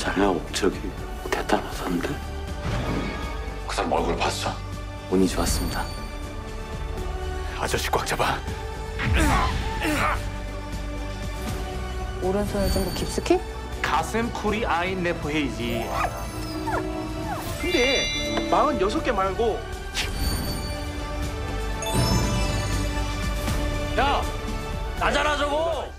자네 업적이 대단하던데? 그 사람 얼굴 봤어? 운이 좋았습니다. 아저씨 꽉 잡아. 오른손을 좀 더 깊숙이? 가슴 풀이 아인 래퍼 헤이지. 근데 46개 말고 야, 나잖아 저거.